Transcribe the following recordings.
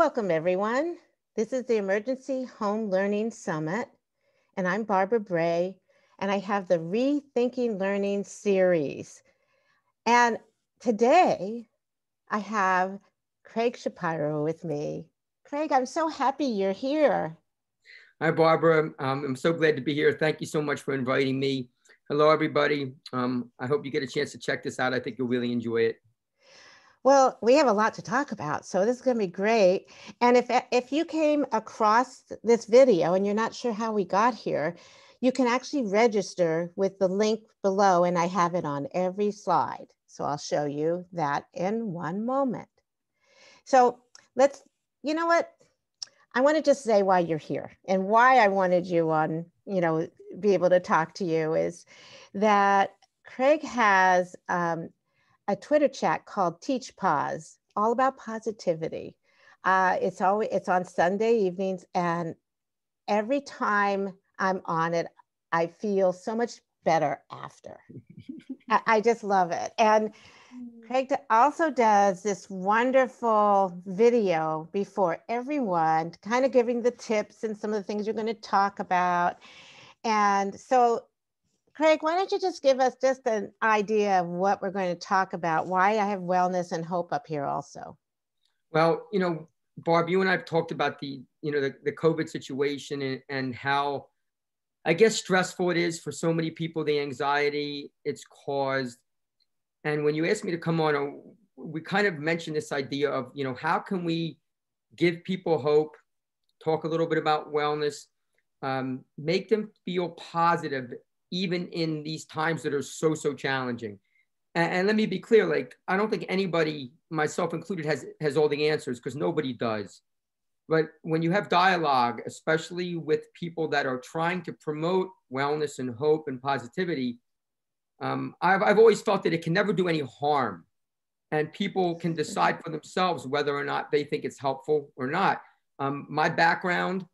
Welcome, everyone. This is the Emergency Home Learning Summit, and I'm Barbara Bray, and I have the Rethinking Learning series. And today I have Craig Shapiro with me. Craig, I'm so happy you're here. Hi, Barbara. Um, I'm so glad to be here. Thank you so much for inviting me. Hello, everybody. Um, I hope you get a chance to check this out. I think you'll really enjoy it. Well, we have a lot to talk about, so this is going to be great. And if if you came across this video and you're not sure how we got here, you can actually register with the link below, and I have it on every slide. So I'll show you that in one moment. So let's, you know what? I want to just say why you're here and why I wanted you on, you know, be able to talk to you is that Craig has um, a Twitter chat called Teach Pause, all about positivity. Uh, it's always it's on Sunday evenings, and every time I'm on it, I feel so much better after. I, I just love it. And Craig also does this wonderful video before everyone, kind of giving the tips and some of the things you're going to talk about. And so Craig, why don't you just give us just an idea of what we're going to talk about? Why I have wellness and hope up here also. Well, you know, Barb, you and I have talked about the, you know, the, the COVID situation and, and how I guess stressful it is for so many people, the anxiety it's caused. And when you asked me to come on, uh, we kind of mentioned this idea of, you know, how can we give people hope, talk a little bit about wellness, um, make them feel positive even in these times that are so so challenging and, and let me be clear like i don't think anybody myself included has has all the answers because nobody does but when you have dialogue especially with people that are trying to promote wellness and hope and positivity um, I've, I've always felt that it can never do any harm and people can decide for themselves whether or not they think it's helpful or not um, my background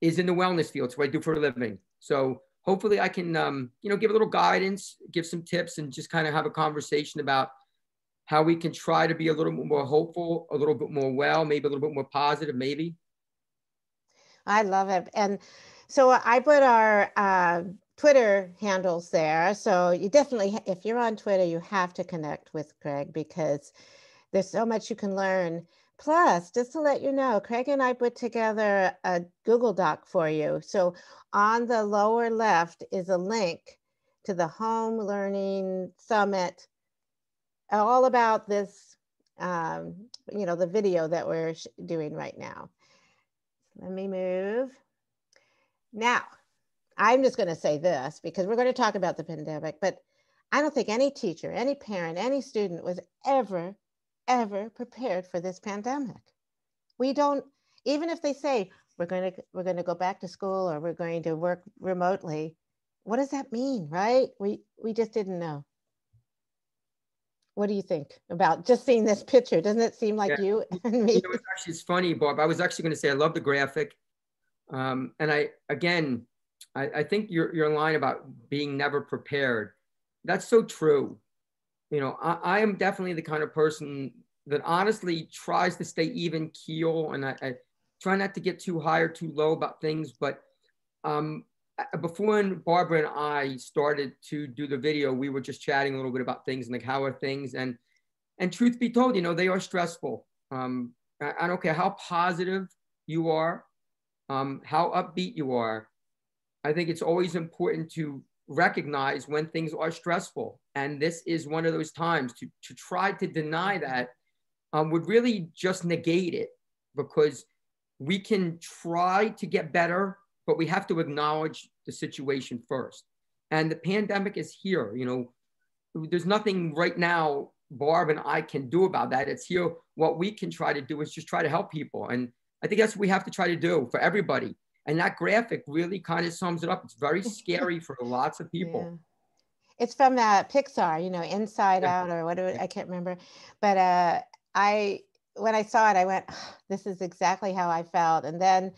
is in the wellness field. so I do for a living. So hopefully I can, um, you know, give a little guidance, give some tips, and just kind of have a conversation about how we can try to be a little bit more hopeful, a little bit more well, maybe a little bit more positive, maybe. I love it. And so I put our uh, Twitter handles there. So you definitely, if you're on Twitter, you have to connect with Craig because there's so much you can learn. Plus, just to let you know, Craig and I put together a Google Doc for you. So on the lower left is a link to the Home Learning Summit, all about this, um, you know, the video that we're doing right now. Let me move. Now, I'm just going to say this because we're going to talk about the pandemic, but I don't think any teacher, any parent, any student was ever ever prepared for this pandemic. We don't, even if they say we're going to we're going to go back to school or we're going to work remotely, what does that mean, right? We we just didn't know. What do you think about just seeing this picture? Doesn't it seem like yeah. you and me? You know, it's actually it's funny, Barb. I was actually going to say I love the graphic, um, and I again, I, I think your your line about being never prepared, that's so true you know, I, I, am definitely the kind of person that honestly tries to stay even keel and I, I try not to get too high or too low about things. But um, before Barbara and I started to do the video, we were just chatting a little bit about things and like how are things and and truth be told, you know, they are stressful. Um, I, I don't care how positive you are, um, how upbeat you are. I think it's always important to recognize when things are stressful. And this is one of those times to, to try to deny that um, would really just negate it because we can try to get better, but we have to acknowledge the situation first. And the pandemic is here. You know, there's nothing right now Barb and I can do about that. It's here. What we can try to do is just try to help people. And I think that's what we have to try to do for everybody. And that graphic really kind of sums it up. It's very scary for lots of people. Yeah. It's from uh, Pixar, you know, Inside yeah. Out or whatever, I can't remember. But uh, I, when I saw it, I went, oh, this is exactly how I felt. And then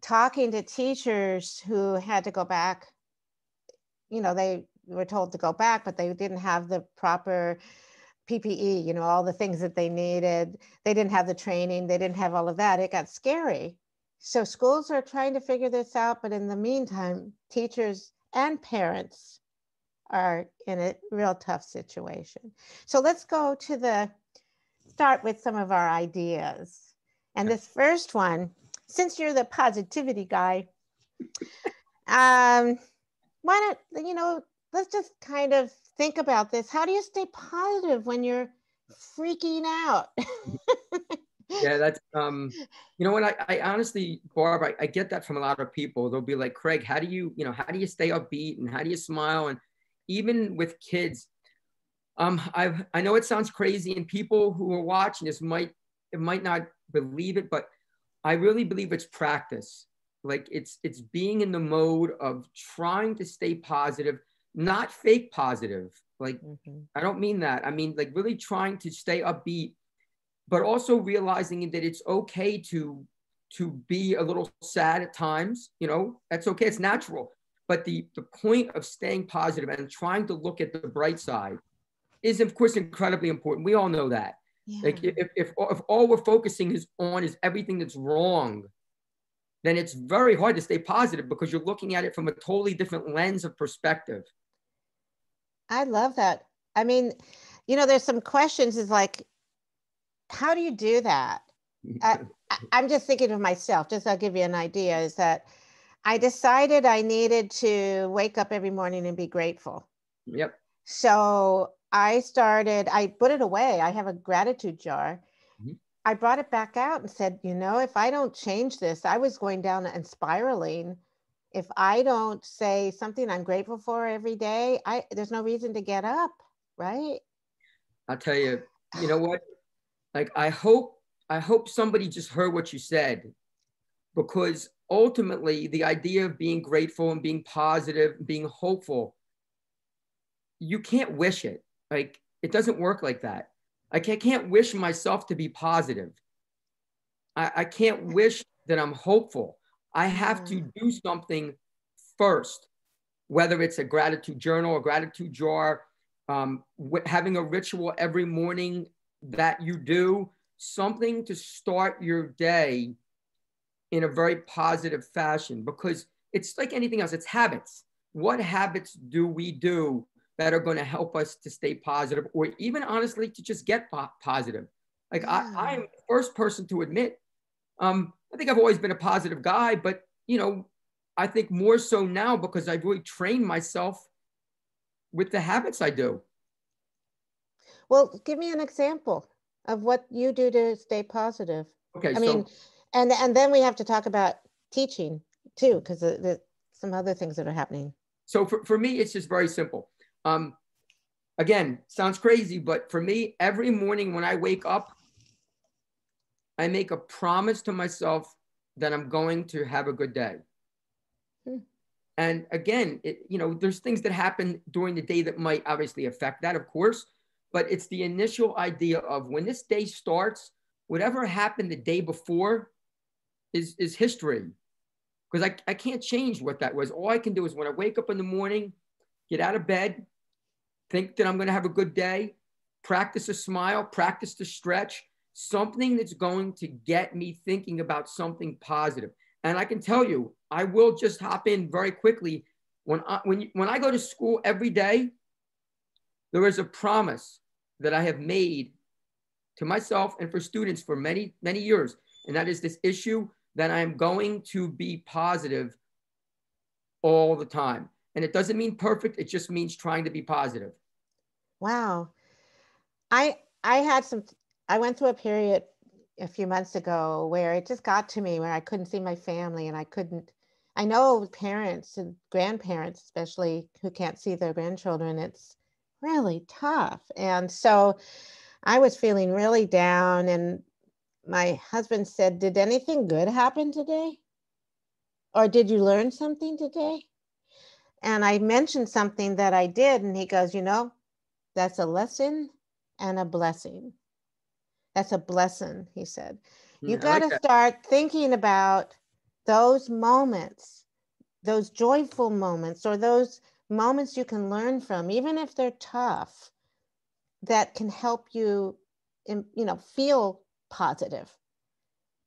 talking to teachers who had to go back, you know, they were told to go back, but they didn't have the proper PPE, you know, all the things that they needed. They didn't have the training, they didn't have all of that. It got scary. So schools are trying to figure this out, but in the meantime, teachers and parents are in a real tough situation. So let's go to the start with some of our ideas. And this first one, since you're the positivity guy, um, why don't you know? Let's just kind of think about this. How do you stay positive when you're freaking out? yeah, that's um, you know what? I, I honestly, Barb, I, I, get that from a lot of people. They'll be like, Craig, how do you, you know, how do you stay upbeat and how do you smile? And even with kids, um, I I know it sounds crazy, and people who are watching this might it might not believe it, but I really believe it's practice. Like it's it's being in the mode of trying to stay positive, not fake positive. Like mm-hmm. I don't mean that. I mean like really trying to stay upbeat but also realizing that it's okay to to be a little sad at times you know that's okay it's natural. But the the point of staying positive and trying to look at the bright side is of course incredibly important. We all know that. Yeah. like if, if if all we're focusing is on is everything that's wrong then it's very hard to stay positive because you're looking at it from a totally different lens of perspective. I love that. I mean you know there's some questions is like how do you do that? uh, I'm just thinking of myself, just I'll give you an idea is that I decided I needed to wake up every morning and be grateful. Yep. So I started, I put it away. I have a gratitude jar. Mm-hmm. I brought it back out and said, you know, if I don't change this, I was going down and spiraling. If I don't say something I'm grateful for every day, I there's no reason to get up, right? I'll tell you, you know what? Like i hope i hope somebody just heard what you said because ultimately the idea of being grateful and being positive and being hopeful you can't wish it. Like it doesn't work like that. I can't, can't wish myself to be positive. I, I can't wish that i'm hopeful. I have to mm. do something first whether it's a gratitude journal a gratitude jar um, having a ritual every morning that you do, something to start your day in a very positive fashion because it's like anything else, it's habits. What habits do we do that are going to help us to stay positive or even honestly to just get po- positive? Like yeah. I, I'm the first person to admit, um, I think I've always been a positive guy, but you know, I think more so now because I've really trained myself with the habits I do. Well, give me an example of what you do to stay positive. Okay. I so, mean, and and then we have to talk about teaching too, because there's some other things that are happening. So for, for me, it's just very simple. Um, again, sounds crazy, but for me, every morning when I wake up, I make a promise to myself that I'm going to have a good day. Hmm. And again, it, you know, there's things that happen during the day that might obviously affect that, of course but it's the initial idea of when this day starts, whatever happened the day before is, is history. Because I, I can't change what that was. All I can do is when I wake up in the morning, get out of bed, think that I'm going to have a good day, practice a smile, practice to stretch, something that's going to get me thinking about something positive. And I can tell you, I will just hop in very quickly. When I, when, when I go to school every day, there is a promise that I have made to myself and for students for many, many years. And that is this issue that I am going to be positive all the time. And it doesn't mean perfect, it just means trying to be positive. Wow. I I had some I went through a period a few months ago where it just got to me where I couldn't see my family and I couldn't I know parents and grandparents especially who can't see their grandchildren it's really tough. And so I was feeling really down. And my husband said, Did anything good happen today? Or did you learn something today? And I mentioned something that I did. And he goes, You know, that's a lesson and a blessing. That's a blessing, he said. You mm, got to like start thinking about those moments, those joyful moments, or those moments you can learn from, even if they're tough. that can help you, you know, feel positive.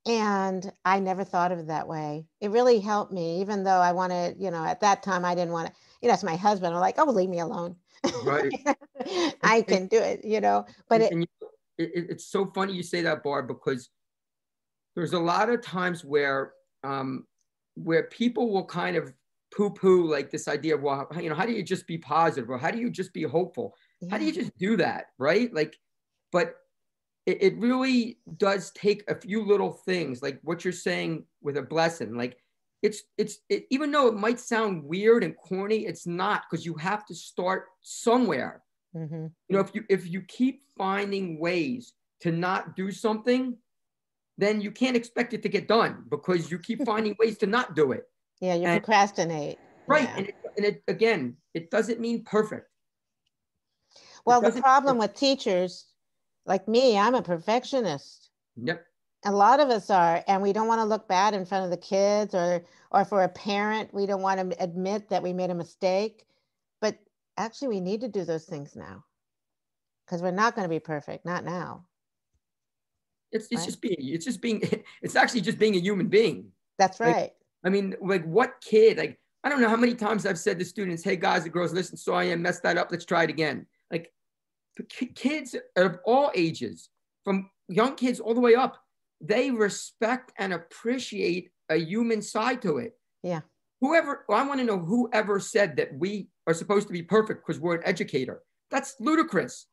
And I never thought of it that way. It really helped me, even though I wanted, you know, at that time I didn't want to, you know, it's my husband. I'm like, oh, leave me alone. Right. I can do it, you know, but it, you, it, it's so funny you say that, Barb, because there's a lot of times where, um, where people will kind of poo-poo like this idea of well you know how do you just be positive or how do you just be hopeful yeah. how do you just do that right like but it, it really does take a few little things like what you're saying with a blessing like it's it's it, even though it might sound weird and corny it's not because you have to start somewhere mm-hmm. you know if you if you keep finding ways to not do something then you can't expect it to get done because you keep finding ways to not do it yeah, you and, procrastinate. Right. Yeah. And, it, and it, again, it doesn't mean perfect. Well, the problem with teachers, like me, I'm a perfectionist. Yep. A lot of us are, and we don't want to look bad in front of the kids or or for a parent, we don't want to admit that we made a mistake. But actually we need to do those things now. Because we're not going to be perfect, not now. It's, it's right? just being it's just being it's actually just being a human being. That's right. Like, I mean, like what kid, like, I don't know how many times I've said to students, hey guys and girls, listen, so I am messed that up. Let's try it again. Like kids of all ages, from young kids all the way up, they respect and appreciate a human side to it. Yeah. Whoever, I want to know whoever said that we are supposed to be perfect because we're an educator. That's ludicrous.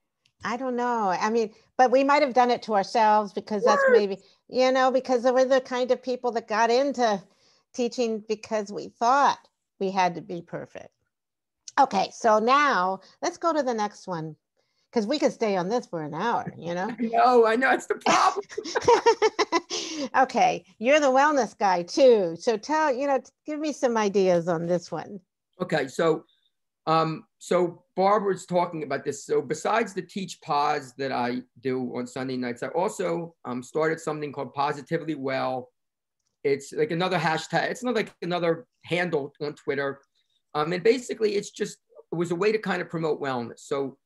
I don't know. I mean, but we might have done it to ourselves because that's maybe, you know, because we're the kind of people that got into teaching because we thought we had to be perfect. Okay, so now let's go to the next one because we could stay on this for an hour, you know? No, I know it's the problem. okay, you're the wellness guy too. So tell, you know, give me some ideas on this one. Okay, so um, so Barbara's talking about this. So besides the teach pause that I do on Sunday nights, I also um, started something called Positively Well it's like another hashtag. It's not like another handle on Twitter. Um, and basically, it's just it was a way to kind of promote wellness. So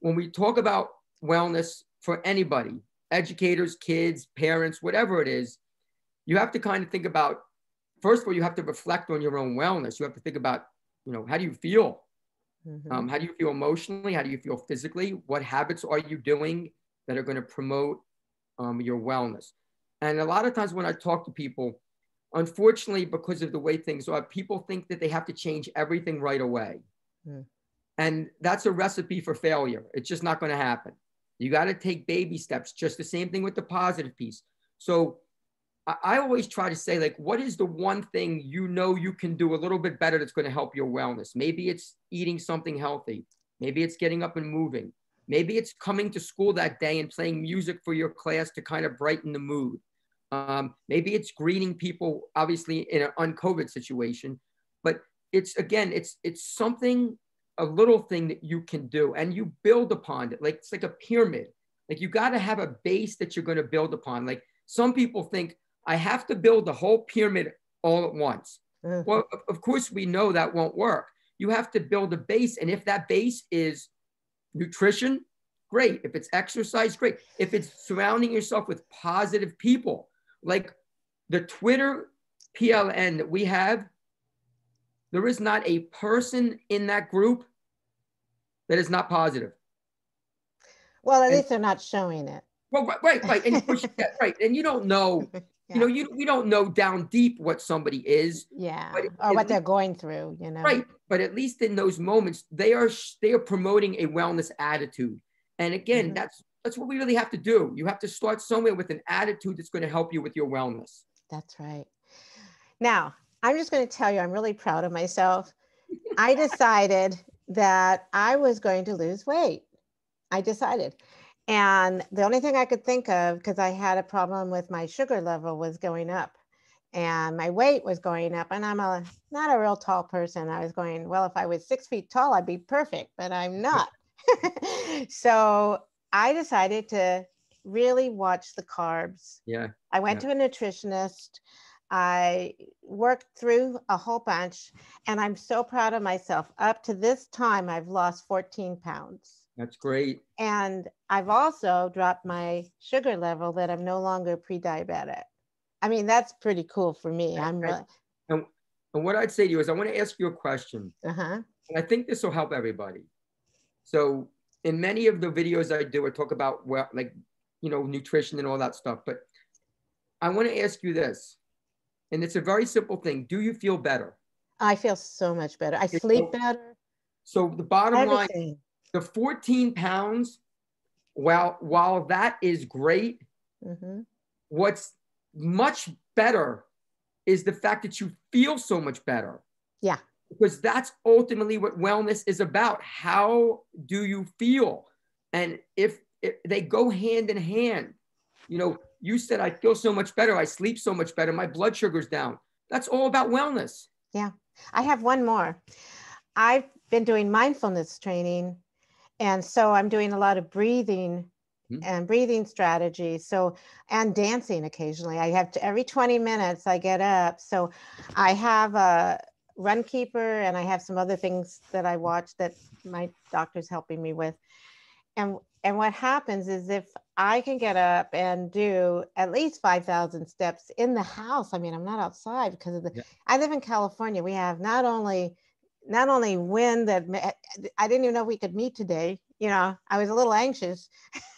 when we talk about wellness for anybody, educators, kids, parents, whatever it is, you have to kind of think about. First of all, you have to reflect on your own wellness. You have to think about, you know, how do you feel? Mm-hmm. Um, how do you feel emotionally? How do you feel physically? What habits are you doing that are going to promote um, your wellness? And a lot of times when I talk to people, unfortunately, because of the way things are, people think that they have to change everything right away. Mm. And that's a recipe for failure. It's just not going to happen. You got to take baby steps, just the same thing with the positive piece. So I, I always try to say, like, what is the one thing you know you can do a little bit better that's going to help your wellness? Maybe it's eating something healthy. Maybe it's getting up and moving. Maybe it's coming to school that day and playing music for your class to kind of brighten the mood. Um, maybe it's greeting people, obviously in an un-COVID situation, but it's again, it's it's something, a little thing that you can do, and you build upon it. Like it's like a pyramid. Like you got to have a base that you're going to build upon. Like some people think I have to build the whole pyramid all at once. Mm-hmm. Well, of course we know that won't work. You have to build a base, and if that base is nutrition, great. If it's exercise, great. If it's surrounding yourself with positive people, like the Twitter PLN that we have, there is not a person in that group that is not positive. Well, at and, least they're not showing it. Well, right, right, and right, and you don't know, yeah. you know, you we don't know down deep what somebody is. Yeah, or what least, they're going through, you know. Right, but at least in those moments, they are they are promoting a wellness attitude, and again, mm-hmm. that's that's what we really have to do. You have to start somewhere with an attitude that's going to help you with your wellness. That's right. Now, I'm just going to tell you, I'm really proud of myself. I decided that I was going to lose weight. I decided. And the only thing I could think of, because I had a problem with my sugar level, was going up and my weight was going up. And I'm a not a real tall person. I was going, well, if I was six feet tall, I'd be perfect, but I'm not. so I decided to really watch the carbs. Yeah. I went yeah. to a nutritionist. I worked through a whole bunch and I'm so proud of myself. Up to this time, I've lost 14 pounds. That's great. And I've also dropped my sugar level that I'm no longer pre-diabetic. I mean, that's pretty cool for me. I'm really, and, and what I'd say to you is I want to ask you a question. uh-huh. And I think this will help everybody. So in many of the videos I do, I talk about well, like, you know, nutrition and all that stuff. But I want to ask you this, and it's a very simple thing. Do you feel better? I feel so much better. I sleep better. So the bottom Everything. line, the 14 pounds, while while that is great, Mhm. what's much better is the fact that you feel so much better. Yeah. Because that's ultimately what wellness is about. How do you feel? And if, if they go hand in hand, you know, you said, I feel so much better. I sleep so much better. My blood sugar's down. That's all about wellness. Yeah. I have one more. I've been doing mindfulness training. And so I'm doing a lot of breathing Mhm. and breathing strategies. So, and dancing occasionally. I have to, every 20 minutes I get up. So I have a Runkeeper and I have some other things that I watch that my doctor's helping me with. And, and what happens is if I can get up and do at least 5,000 steps in the house, I mean, I'm not outside because of the, Yeah. I live in California. We have not only not only wind that I didn't even know we could meet today. You know, I was a little anxious.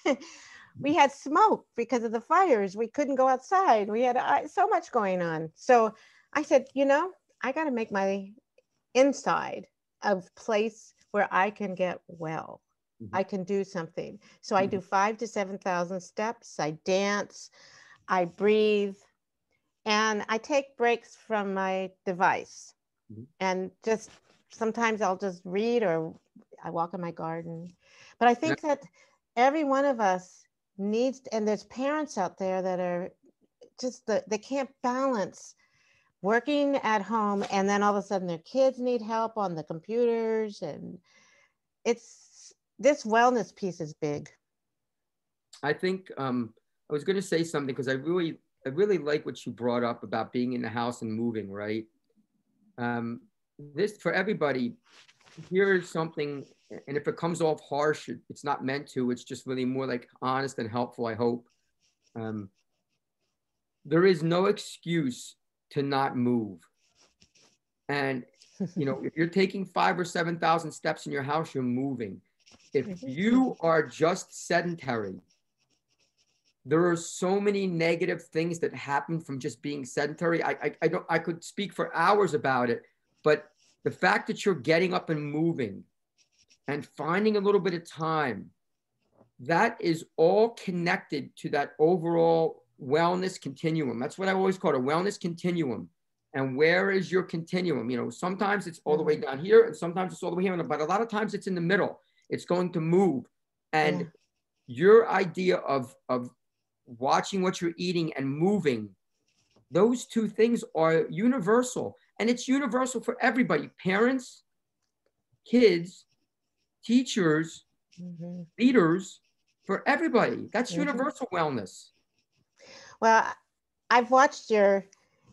we had smoke because of the fires. We couldn't go outside. We had uh, so much going on. So I said, you know, I got to make my inside a place where I can get well. Mhm. I can do something. So I Mhm. do five to 7,000 steps. I dance, I breathe, and I take breaks from my device. Mhm. And just sometimes I'll just read or I walk in my garden. But I think that every one of us needs, and there's parents out there that are just, the, they can't balance working at home and then all of a sudden their kids need help on the computers and it's this wellness piece is big I think um, I was going to say something because I really, I really like what you brought up about being in the house and moving. Right. Um, this for everybody. Here's something, and if it comes off harsh, it's not meant to. It's just really more like honest and helpful. I hope. Um, there is no excuse to not move, and you know if you're taking five or seven thousand steps in your house, you're moving. If Mhm. you are just sedentary, there are so many negative things that happen from just being sedentary. I, I, I don't I could speak for hours about it, but the fact that you're getting up and moving and finding a little bit of time, that is all connected to that overall wellness continuum. That's what I always call it, a wellness continuum. And where is your continuum? You know, sometimes it's all the way down here, and sometimes it's all the way here, but a lot of times it's in the middle. It's going to move. And Yeah. your idea of of watching what you're eating and moving those two things are universal and it's universal for everybody parents kids teachers Mhm. leaders for everybody that's Mhm. universal wellness well i've watched your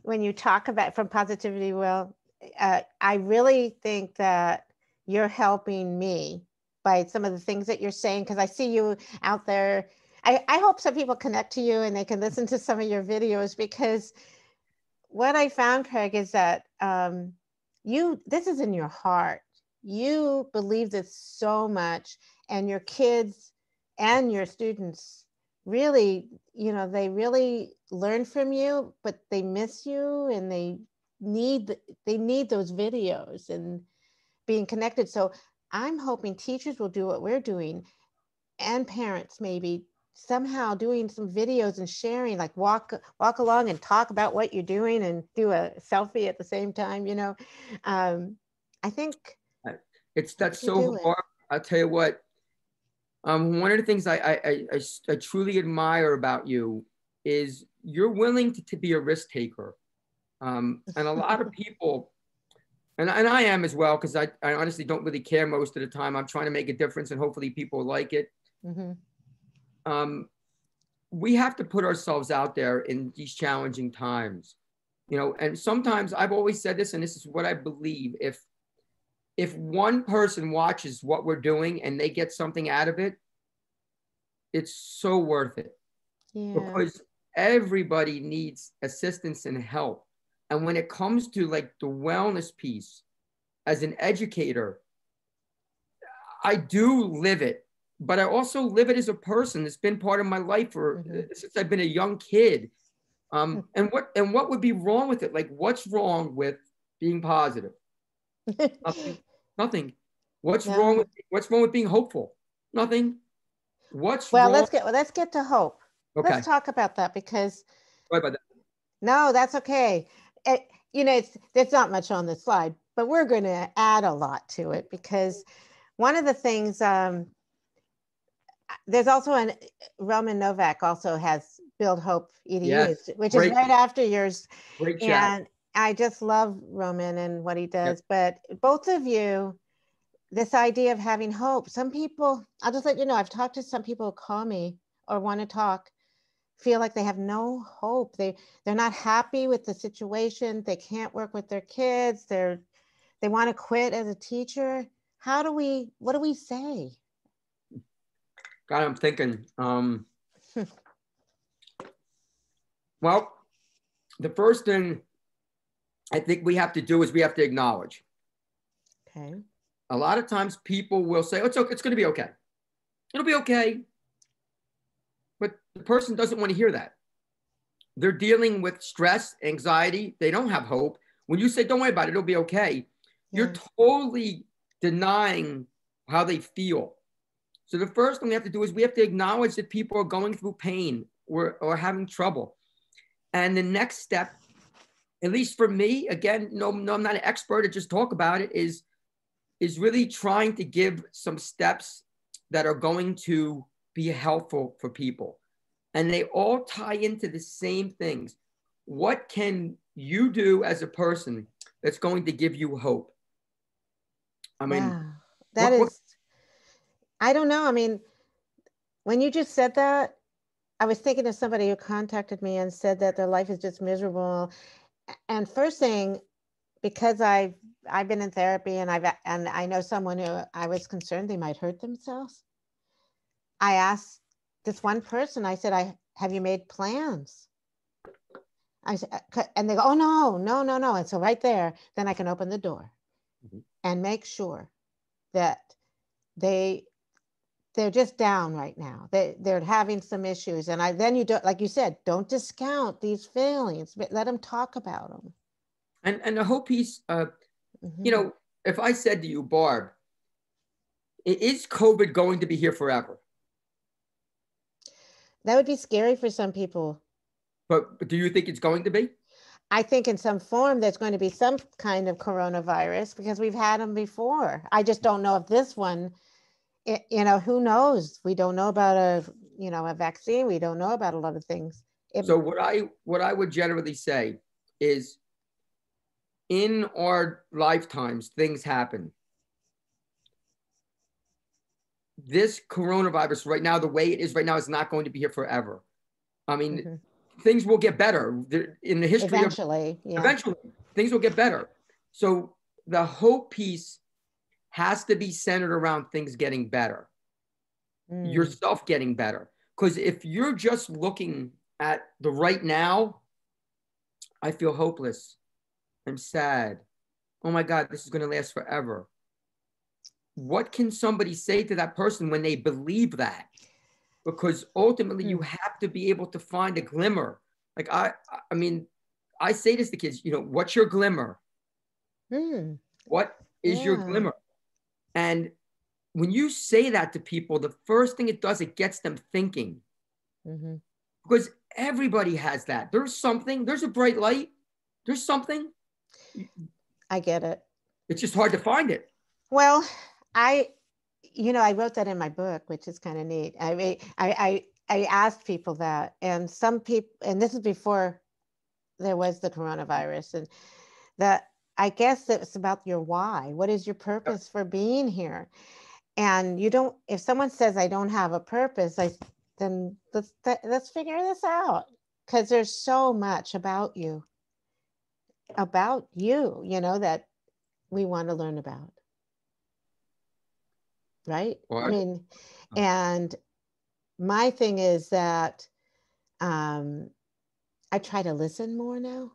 when you talk about from positivity well uh, i really think that you're helping me by some of the things that you're saying because i see you out there I, I hope some people connect to you and they can listen to some of your videos because what I found, Craig, is that um, you this is in your heart. You believe this so much, and your kids and your students really, you know, they really learn from you, but they miss you and they need they need those videos and being connected. So I'm hoping teachers will do what we're doing and parents maybe somehow doing some videos and sharing like walk walk along and talk about what you're doing and do a selfie at the same time you know um, i think it's that's so do it. i'll tell you what um, one of the things I, I, I, I, truly admire about you is you're willing to, to be a risk taker. Um, and a lot of people and, and i am as well because I, I honestly don't really care most of the time. I'm trying to make a difference and hopefully people like it. Mhm. um, we have to put ourselves out there in these challenging times you know and sometimes i've always said this and this is what i believe if if one person watches what we're doing and they get something out of it, it's so worth it. Yeah. Because everybody needs assistance and help. And when it comes to like the wellness piece, as an educator, I do live it, but I also live it as a person. It's been part of my life for mm-hmm. since I've been a young kid. Um, hmm. and what and what would be wrong with it? Like, what's wrong with being positive? Nothing. Nothing. What's no. wrong with what's wrong with being hopeful? Nothing. What's well? Wrong? Let's get well, let's get to hope. Okay. Let's talk about that because. Sorry about that. No, that's okay. It, you know, it's there's not much on the slide, but we're going to add a lot to it because one of the things um, there's also an Roman Nowak also has Build Hope EDUs, yes. which Great. is right after yours. Great and I just love Roman and what he does. Yep. But both of you, this idea of having hope. Some people, I'll just let you know, I've talked to some people who call me or want to talk, feel like they have no hope. They they're not happy with the situation. They can't work with their kids. They're they want to quit as a teacher. How do we, what do we say? God, I'm thinking. Um, well, the first thing I think we have to do is we have to acknowledge. Okay. A lot of times people will say, oh, it's, okay, it's going to be okay. It'll be okay. But the person doesn't want to hear that. They're dealing with stress, anxiety. They don't have hope. When you say, don't worry about it, it'll be okay, you're totally denying how they feel. So the first thing we have to do is we have to acknowledge that people are going through pain or, or having trouble. And the next step, at least for me, again, no, no, I'm not an expert, I just talk about it, is, is really trying to give some steps that are going to be helpful for people. And they all tie into the same things. What can you do as a person that's going to give you hope? I mean, wow. that what, is. I don't know. I mean, when you just said that, I was thinking of somebody who contacted me and said that their life is just miserable. And first thing, because I've I've been in therapy and I've and I know someone who I was concerned they might hurt themselves. I asked this one person, I said, I have you made plans? I said, and they go, oh no, no, no, no. And so right there, then I can open the door. Mm-hmm and make sure that they they're just down right now. They they're having some issues, and I then you don't like you said, don't discount these feelings. But let them talk about them. And and the whole piece, uh, mm-hmm. you know, if I said to you, Barb, is COVID going to be here forever? That would be scary for some people. But, but do you think it's going to be? I think in some form there's going to be some kind of coronavirus because we've had them before. I just don't know if this one, it, you know, who knows? We don't know about a, you know, a vaccine. We don't know about a lot of things. It, so what I what I would generally say is, in our lifetimes, things happen. This coronavirus right now, the way it is right now, is not going to be here forever. I mean. Mm-hmm things will get better in the history eventually, of yeah. eventually things will get better so the hope piece has to be centered around things getting better mm. yourself getting better because if you're just looking at the right now i feel hopeless i'm sad oh my god this is going to last forever what can somebody say to that person when they believe that because ultimately you hmm. have to be able to find a glimmer. Like I, I mean, I say this to kids, you know, what's your glimmer? Mm. What is yeah. your glimmer? And when you say that to people, the first thing it does, it gets them thinking. Mm-hmm. Because everybody has that. There's something, there's a bright light, there's something. I get it. It's just hard to find it. Well, I you know, I wrote that in my book, which is kind of neat. I mean, I, I, I asked people that, and some people, and this is before there was the coronavirus, and that I guess it's about your why. What is your purpose for being here? And you don't. If someone says I don't have a purpose, I then let's let's figure this out because there's so much about you, about you, you know, that we want to learn about. right? I mean, Oh. and my thing is that um, I try to listen more now.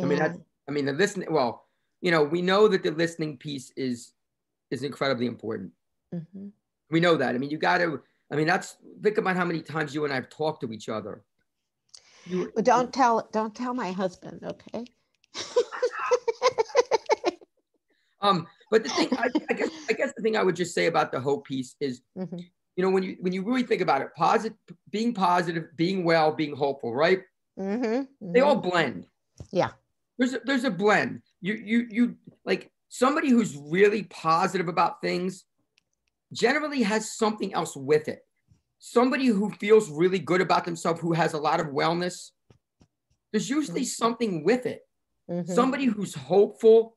I mean, that's, I mean, the listening, well, you know, we know that the listening piece is, is incredibly important. Mhm. We know that. I mean, you got to, I mean, that's, think about how many times you and I have talked to each other. You, But don't tell don't tell my husband, okay? um, but the thing, I, I guess, I guess the thing I would just say about the hope piece is, Mhm. you know, when you, when you really think about it, positive, being positive, being well, being hopeful, right? Mhm, They all blend. Yeah. There's a, there's a blend. You, you, you like somebody who's really positive about things generally has something else with it. Somebody who feels really good about themselves, who has a lot of wellness, there's usually something with it. Mhm, Somebody who's hopeful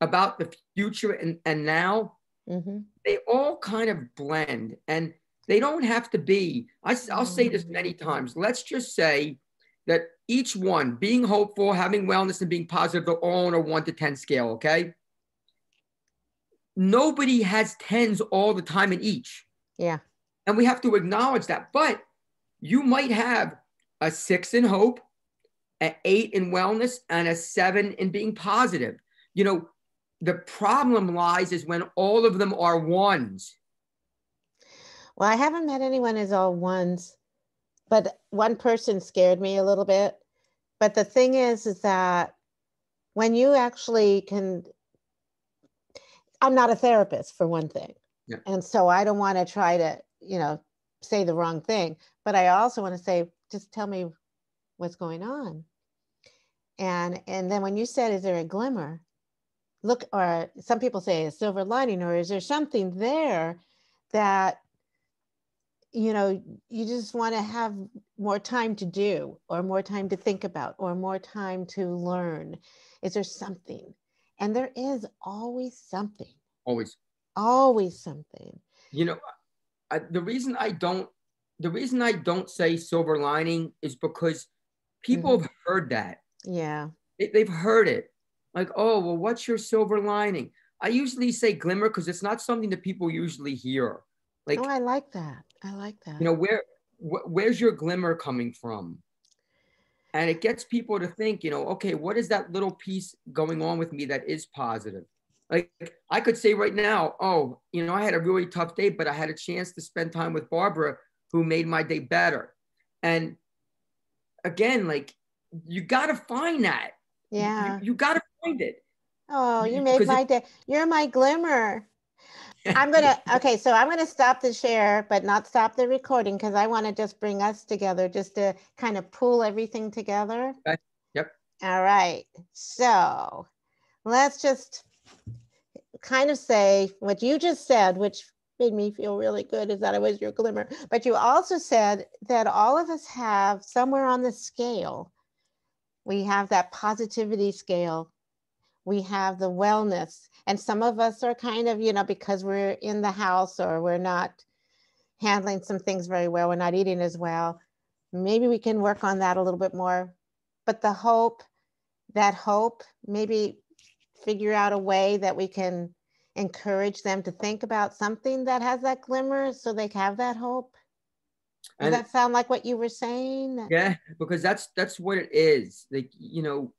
about the future and, and now, mhm. they all kind of blend and they don't have to be. I, will say this many times. Let's just say that each one, being hopeful, having wellness, and being positive, they're all on a one to 10 scale, okay? Nobody has 10s all the time in each. Yeah. And we have to acknowledge that. But you might have a six in hope, an eight in wellness, and a seven in being positive. You know, the problem lies is when all of them are ones. Well, I haven't met anyone as all ones, but one person scared me a little bit. But the thing is, is that when you actually can, I'm not a therapist for one thing. Yeah. And so I don't want to try to, you know, say the wrong thing. But I also want to say, just tell me what's going on. And and then when you said, is there a glimmer? Look, or some people say a silver lining, or is there something there that you know you just want to have more time to do or more time to think about or more time to learn is there something and there is always something Always. always something You know, I, the reason I don't, the reason I don't say silver lining is because people mm-hmm. have heard that. yeah They- They've heard it. Like, oh, well, what's your silver lining? I usually say glimmer because it's not something that people usually hear. Like, oh i like that i like that you know, where, wh- where's your glimmer coming from? And it gets people to think, you know, okay, what is that little piece going on with me that is positive? Like I could say right now, oh, you know, I had a really tough day, but I had a chance to spend time with Barbara, who made my day better. And again, like you got to find that. Yeah You, got to find it. oh you- you made my day you're my glimmer i'm gonna okay so i'm gonna stop the share but not stop the recording because i want to just bring us together just to kind of pull everything together Okay. Yep. all right so let's just kind of say what you just said which made me feel really good is that i was your glimmer but you also said that all of us have somewhere on the scale we have that positivity scale we have the wellness. And some of us are kind of you know because we're in the house or we're not handling some things very well we're not eating as well maybe we can work on that a little bit more. But the hope that hope maybe figure out a way that we can encourage them to think about something that has that glimmer so they have that hope. Does And that sound like what you were saying? Yeah, because that's that's what it is. Like, you know,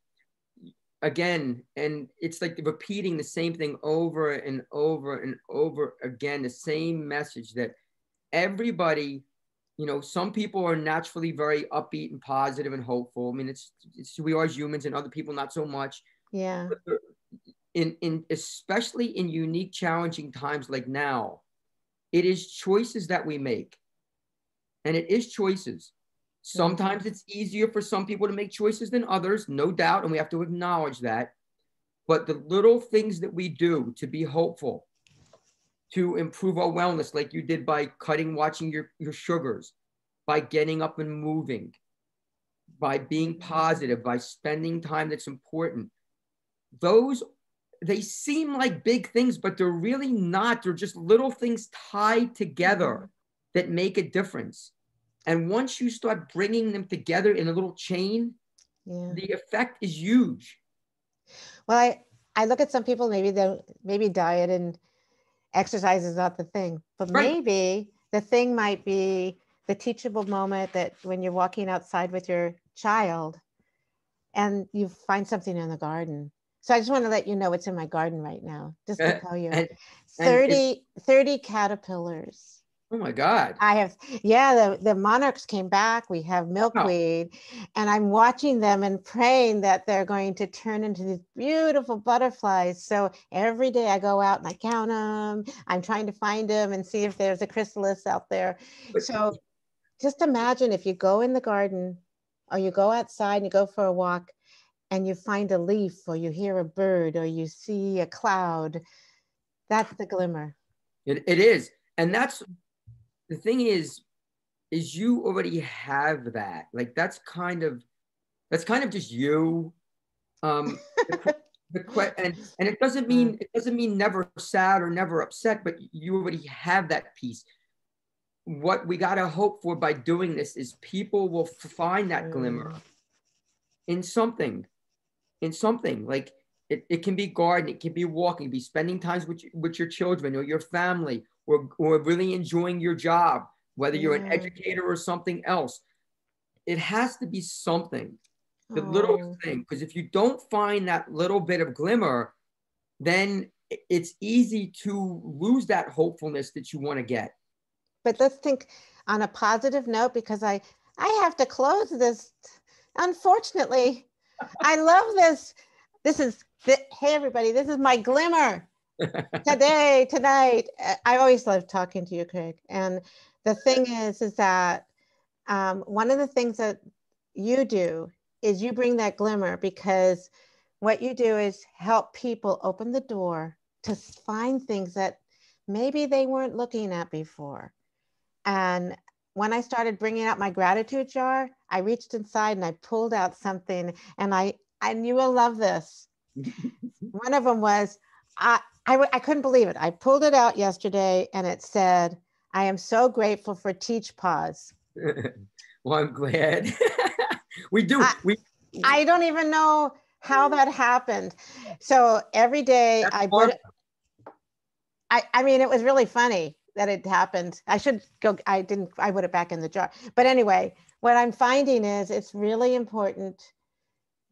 again, and it's like repeating the same thing over and over and over again, the same message that everybody, you know, some people are naturally very upbeat and positive and hopeful. I mean, it's, it's we are as humans and other people not so much. yeah In in especially in unique, challenging times like now, it is choices that we make. And it is choices. Sometimes it's easier for some people to make choices than others, no doubt, and we have to acknowledge that. But the little things that we do to be hopeful, to improve our wellness, like you did by cutting, watching your, your sugars, by getting up and moving, by being positive, by spending time that's important, those they seem like big things, but they're really not. They're just little things tied together that make a difference. And once you start bringing them together in a little chain, yeah the effect is huge. Well, I, I look at some people, maybe they maybe diet and exercise is not the thing. But Right. maybe the thing might be the teachable moment that when you're walking outside with your child and you find something in the garden. So I just want to let you know what's in my garden right now, just to Uh, tell you. and- and 30, 30 caterpillars. Oh my God. I have, yeah, the, the monarchs came back. We have milkweed, and I'm watching them and praying that they're going to turn into these beautiful butterflies. So every day I go out and I count them. I'm trying to find them and see if there's a chrysalis out there. So just imagine if you go in the garden or you go outside and you go for a walk and you find a leaf or you hear a bird or you see a cloud, that's the glimmer. It, it is. And that's the thing is, is you already have that. Like that's kind of that's kind of just you. Um the, the que- and and it doesn't mean it doesn't mean never sad or never upset, but you already have that piece. What we gotta hope for by doing this is people will find that glimmer in something, in something like it, it can be gardening, it can be walking, be spending times with, with your children or your family, or, or really enjoying your job, whether you're an educator or something else. It has to be something, the little Oh. thing. Because if you don't find that little bit of glimmer, then it's easy to lose that hopefulness that you want to get. but let's think on a positive note because I I have to close this. Unfortunately, I love this. This is th- hey everybody, this is my glimmer today tonight. Uh, I always love talking to you, Craig. And the thing is, is that um, one of the things that you do is you bring that glimmer because what you do is help people open the door to find things that maybe they weren't looking at before. And when I started bringing out my gratitude jar, I reached inside and I pulled out something, and I and you will love this. One of them was I, I w- I couldn't believe it. I pulled it out yesterday, and it said, "I am so grateful for Teach Pause." well, I'm glad. we do. I- we I don't even know how that happened. So every day I put I, I mean, it was really funny that it happened. I should go, I didn't, I put it back in the jar. But anyway, what I'm finding is it's really important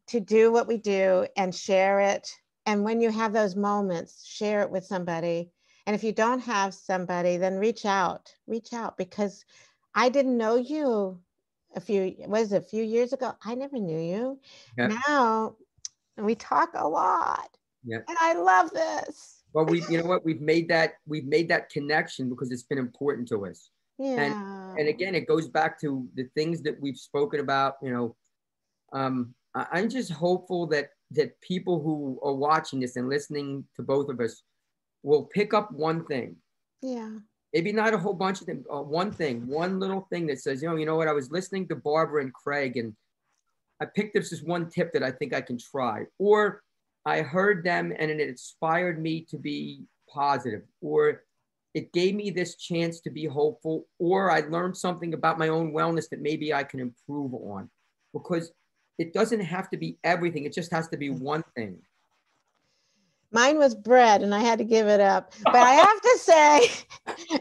to do what we do and share it. And when you have those moments, share it with somebody. And if you don't have somebody, then reach out, reach out because I didn't know you a few, was it a few years ago? I never knew you. Yeah. Now we talk a lot. Yeah. And I love this. Well, we, you know what, we've made that, we've made that connection because it's been important to us. Yeah. And and again, it goes back to the things that we've spoken about. You know, um, I'm just hopeful that that people who are watching this and listening to both of us will pick up one thing. yeah. Maybe not a whole bunch of them. Uh, one thing, one little thing that says, you know, you know what? I was listening to Barbara and Craig, and I picked up this one tip that I think I can try. Or I heard them and it inspired me to be positive, or it gave me this chance to be hopeful, or I learned something about my own wellness that maybe I can improve on. Because it doesn't have to be everything, it just has to be one thing. Mine was bread and I had to give it up. But I have to say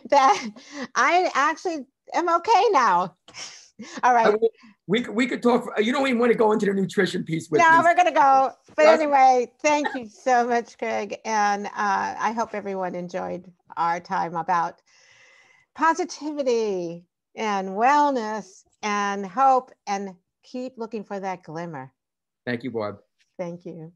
that I actually am okay now. All right. I will- we, could- we could talk, for, you don't even want to go into the nutrition piece with Now me. we're going to go. But anyway, thank you so much, Craig. And uh, I hope everyone enjoyed our time about positivity and wellness and hope and keep looking for that glimmer. Thank you, Barb. Thank you.